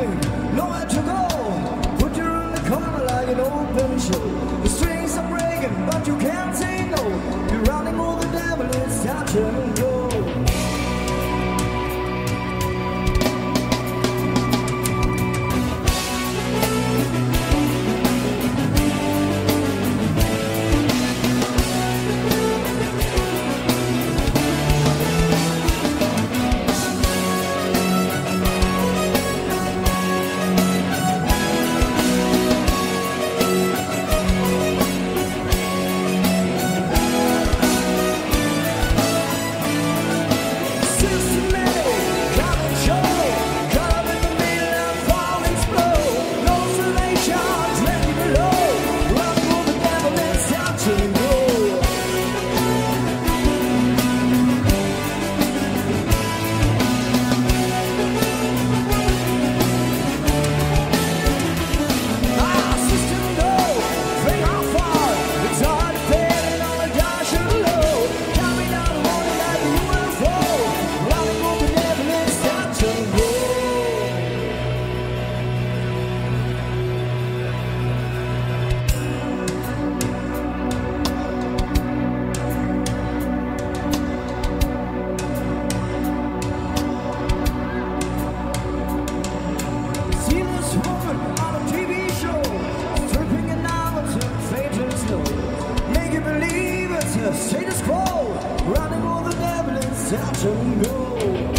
No running all the devil in to a go.